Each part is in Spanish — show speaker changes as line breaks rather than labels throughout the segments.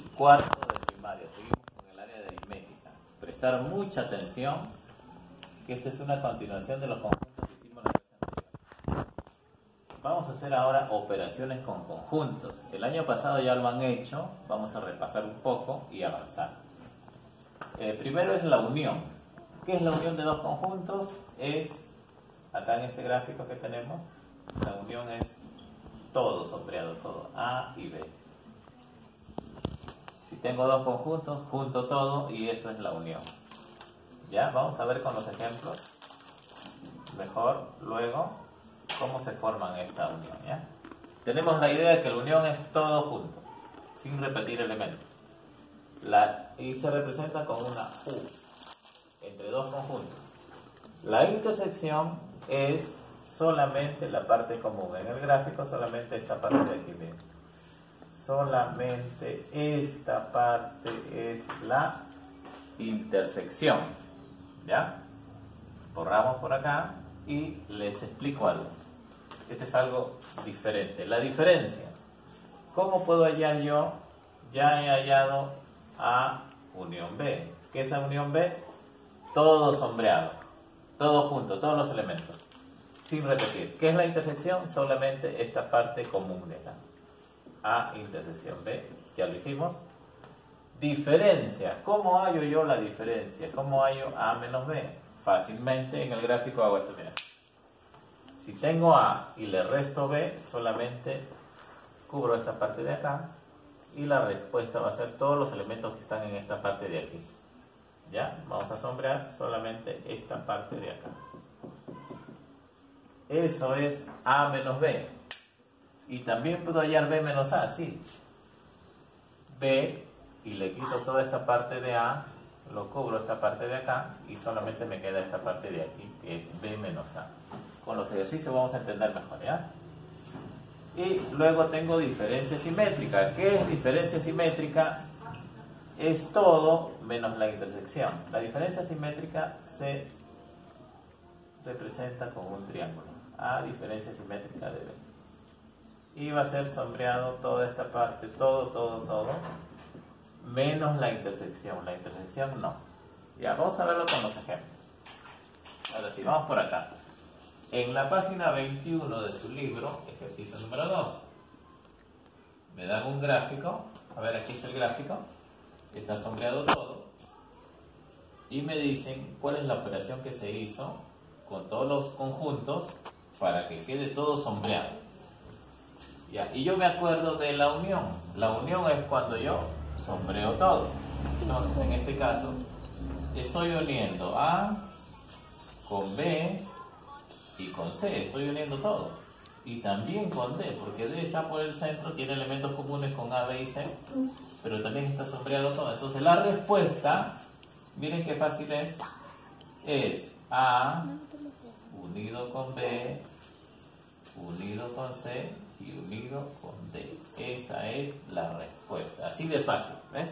cuarto de primaria. Seguimos con el área de aritmética. Prestar mucha atención, que esta es una continuación de los conjuntos que hicimos la vez anterior. Vamos a hacer ahora operaciones con conjuntos. El año pasado ya lo han hecho, vamos a repasar un poco y avanzar. Eh, primero es la unión. ¿Qué es la unión de dos conjuntos? Es, acá en este gráfico que tenemos, la unión es todo sombreado, todo, A y B. Tengo dos conjuntos, junto todo y eso es la unión. ¿Ya? Vamos a ver con los ejemplos. Mejor luego cómo se forman esta unión. ¿ya? Tenemos la idea de que la unión es todo junto, sin repetir elementos. Y se representa con una U entre dos conjuntos. La intersección es solamente la parte común. En el gráfico solamente esta parte de aquí bien. Solamente esta parte es la intersección. ¿Ya? Borramos por acá y les explico algo. Este es algo diferente. La diferencia. ¿Cómo puedo hallar yo? Ya he hallado a unión B. ¿Qué es la unión B? Todo sombreado. Todo junto, todos los elementos. Sin repetir. ¿Qué es la intersección? Solamente esta parte común de acá. A intersección B. Ya lo hicimos. Diferencia. ¿Cómo hallo yo la diferencia? ¿Cómo hallo A menos B? Fácilmente en el gráfico hago esto. Mira. Si tengo A y le resto B, solamente cubro esta parte de acá y la respuesta va a ser todos los elementos que están en esta parte de aquí. ¿Ya? Vamos a sombrear solamente esta parte de acá. Eso es A menos B. Y también puedo hallar B menos A, sí. B y le quito toda esta parte de A, lo cubro esta parte de acá y solamente me queda esta parte de aquí, que es B menos A. Con los ejercicios vamos a entender mejor, ¿ya? Y luego tengo diferencia simétrica. ¿Qué es diferencia simétrica? Es todo menos la intersección. La diferencia simétrica se representa con un triángulo. A diferencia simétrica de B. Y va a ser sombreado toda esta parte, todo, todo, todo, menos la intersección. La intersección no. Ya, vamos a verlo con los ejemplos. Ahora sí, vamos por acá. En la página 21 de su libro, ejercicio número 2, me dan un gráfico. A ver, aquí está el gráfico. Está sombreado todo. Y me dicen cuál es la operación que se hizo con todos los conjuntos para que quede todo sombreado. Y yo me acuerdo de la unión. La unión es cuando yo sombreo todo. Entonces, en este caso, estoy uniendo A con B y con C. Estoy uniendo todo. Y también con D, porque D está por el centro, tiene elementos comunes con A, B y C, pero también está sombreado todo. Entonces, la respuesta, miren qué fácil es, es A unido con B, unido con C y unido con D. Esa es la respuesta. Así de fácil, ¿ves?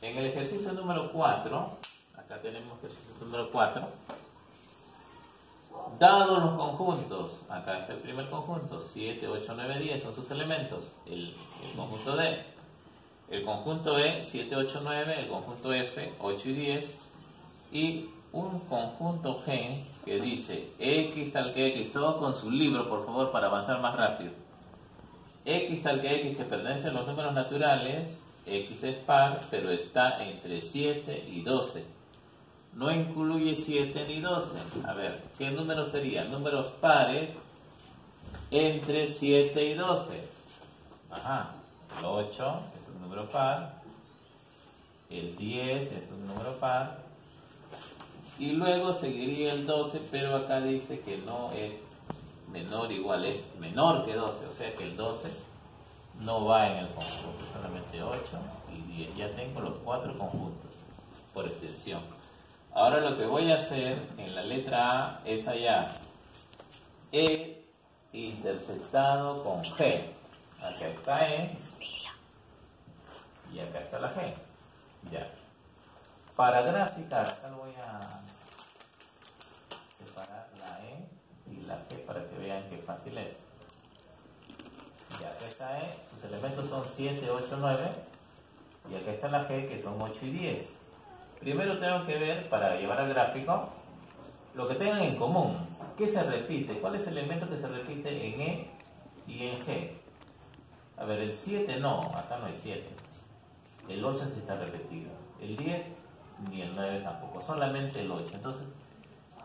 En el ejercicio número 4, acá tenemos ejercicio número 4, dados los conjuntos, acá está el primer conjunto, 7, 8, 9, 10 son sus elementos, el, el conjunto D, el conjunto E, 7, 8, 9, el conjunto F, 8 y 10, y un conjunto G que dice X tal que X, todo con su libro, por favor, para avanzar más rápido. X tal que X que pertenece a los números naturales, X es par, pero está entre 7 y 12. No incluye 7 ni 12. A ver, ¿qué números serían? Números pares entre 7 y 12. Ajá, el 8 es un número par, el 10 es un número par, y luego seguiría el 12, pero acá dice que no es menor igual, es menor que 12, o sea que el 12 no va en el conjunto, solamente 8 y 10. Ya tengo los cuatro conjuntos por extensión. Ahora lo que voy a hacer en la letra A es hallar E intersectado con G. Acá está E y acá está la G. Ya. Para graficar, acá lo voy a separar la E y la G para que vean qué fácil es. Ya, acá está E, sus elementos son 7, 8, 9. Y acá está la G, que son 8 y 10. Primero tengo que ver, para llevar al gráfico, lo que tengan en común. ¿Qué se repite? ¿Cuál es el elemento que se repite en E y en G? A ver, el 7 no, acá no hay 7. El 8 sí está repetido. El 10 ni el 9 tampoco, solamente el 8. Entonces,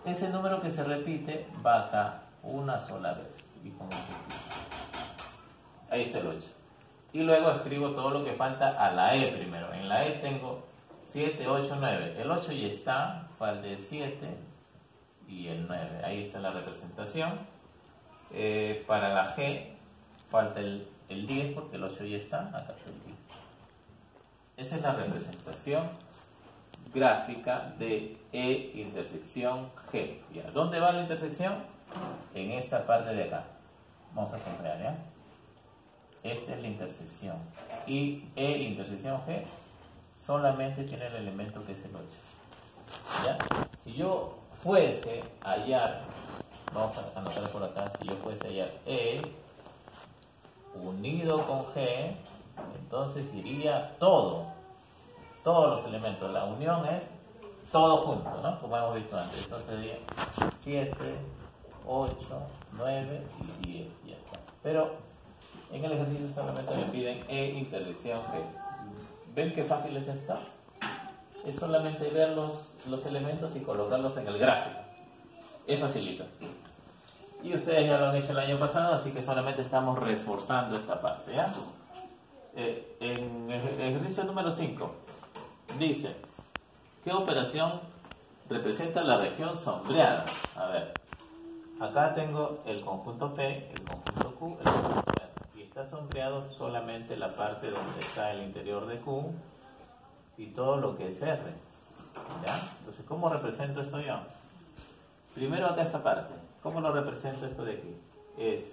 ese número que se repite va acá una sola vez. Y Ahí está el 8. Y luego escribo todo lo que falta a la E primero. En la E tengo 7, 8, 9. El 8 ya está, falta el 7 y el 9. Ahí está la representación. Eh, para la G falta el, el 10 porque el 8 ya está, acá está el 10. Esa es la representación gráfica de E intersección G. ¿Ya? ¿Dónde va la intersección? En esta parte de acá. Vamos a centrar, ¿ya? Esta es la intersección. Y E intersección G solamente tiene el elemento que es el 8. ¿Ya? Si yo fuese a hallar, vamos a anotar por acá, si yo fuese a hallar E unido con G, entonces iría todo, todos los elementos. La unión es todo junto, ¿no? Como hemos visto antes. Entonces sería 7, 8, 9 y 10, ya está. Pero en el ejercicio solamente me piden E intersección G. ¿Ven qué fácil es esto? Es solamente ver los, los elementos y colocarlos en el gráfico. Es facilito. Y ustedes ya lo han hecho el año pasado, así que solamente estamos reforzando esta parte, ¿ya? Eh, en ejercicio número 5 dice, ¿qué operación representa la región sombreada? A ver, acá tengo el conjunto P, el conjunto Q, el conjunto R. Y está sombreado solamente la parte donde está el interior de Q y todo lo que es R. ¿Ya? Entonces, ¿cómo represento esto yo? Primero acá esta parte. ¿Cómo lo represento esto de aquí? Es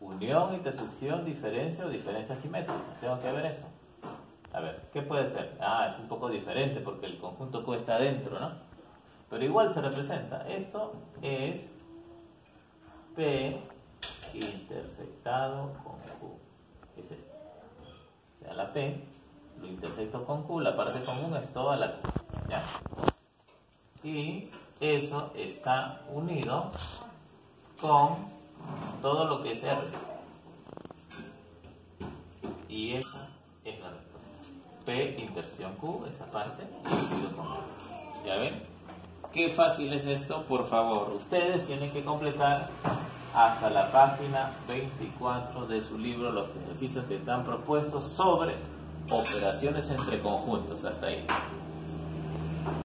unión, intersección, diferencia o diferencia simétrica. Tengo que ver eso. A ver, ¿qué puede ser? Ah, es un poco diferente porque el conjunto Q está adentro, ¿no? Pero igual se representa. Esto es P intersectado con Q. Es esto. O sea, la P lo intersecto con Q, la parte común es toda la Q. ¿Ya? Y eso está unido con todo lo que es R. Y esa es la respuesta. P intersección Q, esa parte, y. ¿Ya ven? Qué fácil es esto, por favor. Ustedes tienen que completar hasta la página 24 de su libro los ejercicios que están propuestos sobre operaciones entre conjuntos. Hasta ahí.